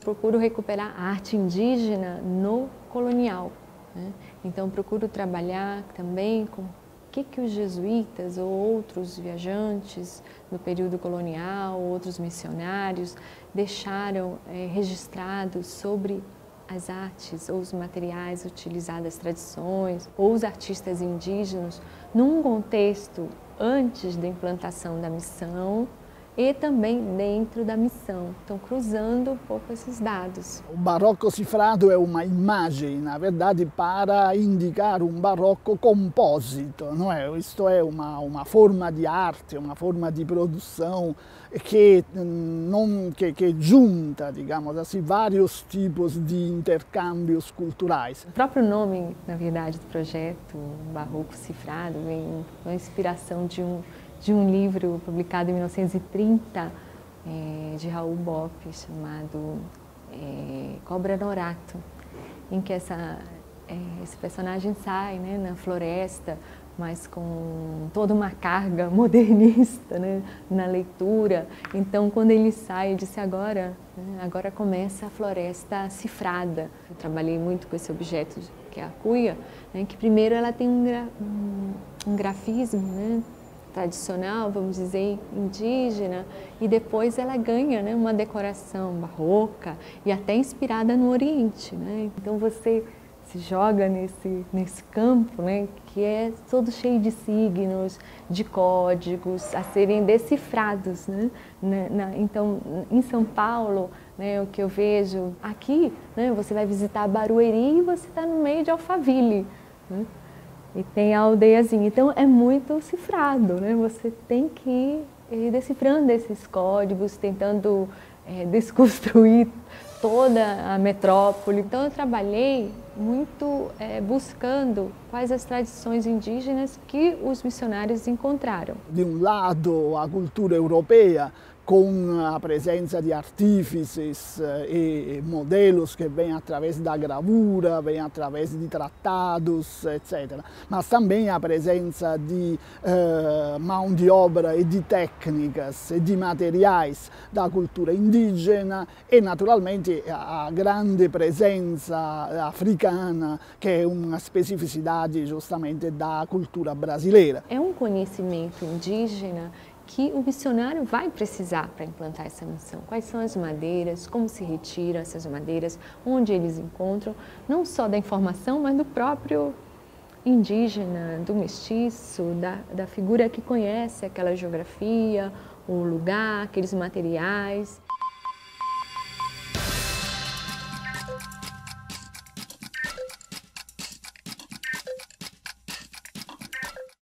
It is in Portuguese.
procuro recuperar a arte indígena no colonial. Né? Então, procuro trabalhar também com o que, que os jesuítas ou outros viajantes no período colonial, outros missionários, deixaram é, registrados sobre as artes ou os materiais utilizados, as tradições ou os artistas indígenas num contexto antes da implantação da missão e também dentro da missão. Então, cruzando um pouco esses dados. O barroco cifrado é uma imagem, na verdade, para indicar um barroco compósito, não é? Isto é uma, uma forma de arte, uma forma de produção que, não, que, que junta, digamos assim, vários tipos de intercâmbios culturais. O próprio nome, na verdade, do projeto Barroco Cifrado vem com a inspiração de um de um livro publicado em 1930 é, de Raul Bopp chamado é, Cobra Norato, em que essa, é, esse personagem sai né, na floresta, mas com toda uma carga modernista né, na leitura. Então, quando ele sai, disse agora, né, agora começa a floresta cifrada. Eu trabalhei muito com esse objeto que é a cuia, né, que primeiro ela tem um, gra, um, um grafismo, né, tradicional, vamos dizer, indígena, e depois ela ganha né, uma decoração barroca e até inspirada no Oriente. Né? Então você se joga nesse, nesse campo né, que é todo cheio de signos, de códigos a serem decifrados. Né? Na, na, então, em São Paulo, né, o que eu vejo aqui, né, você vai visitar Barueri e você está no meio de Alphaville. Né? E tem a aldeiazinha. Então é muito cifrado, né? Você tem que ir decifrando esses códigos, tentando é, desconstruir toda a metrópole. Então eu trabalhei muito é, buscando quais as tradições indígenas que os missionários encontraram. De um lado, a cultura europeia com a presença de artífices eh, e modelos que vêm através da gravura, vêm através de tratados, etc. Mas também a presença de mão de obra e de técnicas e de materiais da cultura indígena e, naturalmente, a grande presença africana, que é uma especificidade justamente da cultura brasileira. É um conhecimento indígena que o missionário vai precisar para implantar essa missão. Quais são as madeiras, como se retiram essas madeiras, onde eles encontram, não só da informação, mas do próprio indígena, do mestiço, da, da figura que conhece aquela geografia, o lugar, aqueles materiais.